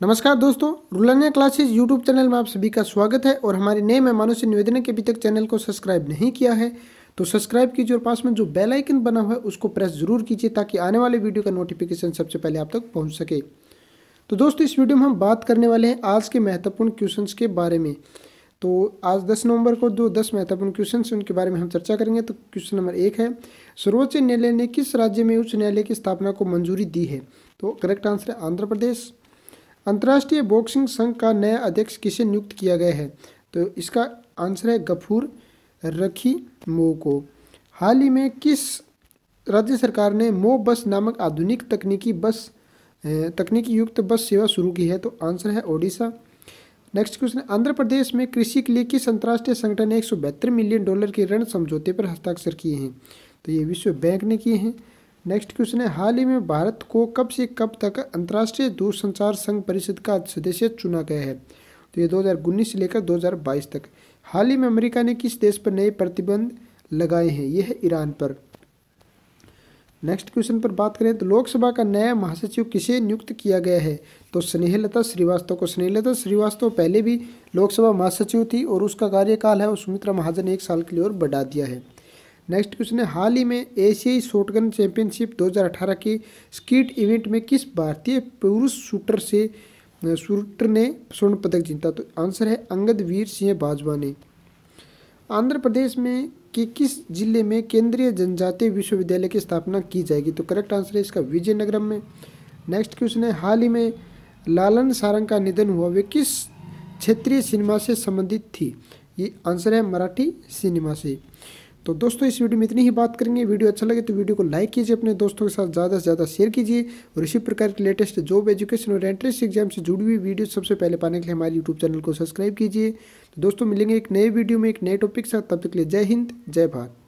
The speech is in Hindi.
नमस्कार दोस्तों, रुलानिया क्लासेस यूट्यूब चैनल में आप सभी का स्वागत है और हमारे नए मेहमानों से निवेदन है कि अभी तक चैनल को सब्सक्राइब नहीं किया है तो सब्सक्राइब कीजिए और पास में जो बेल आइकन बना हुआ है, उसको प्रेस ज़रूर कीजिए ताकि आने वाले वीडियो का नोटिफिकेशन सबसे पहले आप तक पहुँच सके। तो दोस्तों, इस वीडियो में हम बात करने वाले हैं आज के महत्वपूर्ण क्वेश्चन के बारे में। तो आज दस नवंबर को जो दस महत्वपूर्ण क्वेश्चन हैं, उनके बारे में हम चर्चा करेंगे तो क्वेश्चन नंबर एक है, सर्वोच्च न्यायालय ने किस राज्य में उच्च न्यायालय की स्थापना को मंजूरी दी है? तो करेक्ट आंसर है आंध्र प्रदेश। अंतर्राष्ट्रीय बॉक्सिंग संघ का नया अध्यक्ष किसे नियुक्त किया गया है? तो इसका आंसर है गफूर रखी मो को हाल ही में किस राज्य सरकार ने मो बस नामक आधुनिक तकनीकी बस तकनीकी युक्त बस सेवा शुरू की है? तो आंसर है ओडिशा। नेक्स्ट क्वेश्चन आंध्र प्रदेश में कृषि के लिए किस अंतर्राष्ट्रीय संगठन ने एक सौ बहत्तर मिलियन डॉलर के ऋण समझौते पर हस्ताक्षर किए हैं? तो ये विश्व बैंक ने किए हैं। नेक्स्ट क्वेश्चन है, हाल ही में भारत को कब से कब तक अंतर्राष्ट्रीय दूरसंचार संघ परिषद का सदस्य चुना गया है? तो ये 2019 से लेकर 2022 तक। हाल ही में अमेरिका ने किस देश पर नए प्रतिबंध लगाए हैं? यह है ईरान पर। नेक्स्ट क्वेश्चन पर बात करें तो लोकसभा का नया महासचिव किसे नियुक्त किया गया है? तो स्नेहलता श्रीवास्तव को। स्नेहलता श्रीवास्तव पहले भी लोकसभा महासचिव थी और उसका कार्यकाल है, और सुमित्रा महाजन एक साल के लिए और बढ़ा दिया है। नेक्स्ट क्वेश्चन है हाल ही में एशियाई शॉटगन चैंपियनशिप 2018 के स्कीट इवेंट में किस भारतीय पुरुष शूटर से शूटर ने स्वर्ण पदक जीता? तो आंसर है अंगद वीर सिंह बाजवा ने आंध्र प्रदेश में कि किस ज़िले में केंद्रीय जनजातीय विश्वविद्यालय की स्थापना की जाएगी? तो करेक्ट आंसर है इसका विजयनगरम में। नेक्स्ट क्वेश्चन है हाल ही में लालन सारंग का निधन हुआ, वे किस क्षेत्रीय सिनेमा से संबंधित थी? ये आंसर है मराठी सिनेमा से। तो दोस्तों, इस वीडियो में इतनी ही बात करेंगे। वीडियो अच्छा लगे तो वीडियो को लाइक कीजिए, अपने दोस्तों के साथ ज़्यादा से ज़्यादा शेयर कीजिए और इसी प्रकार के लेटेस्ट जॉब, एजुकेशन और एंट्रेंस एग्ज़ाम से जुड़ी हुई वीडियो सबसे पहले पाने के लिए हमारे यूट्यूब चैनल को सब्सक्राइब कीजिए। तो दोस्तों, मिलेंगे एक नए वीडियो में एक नए टॉपिक के साथ। तब तक के लिए जय हिंद, जय भारत।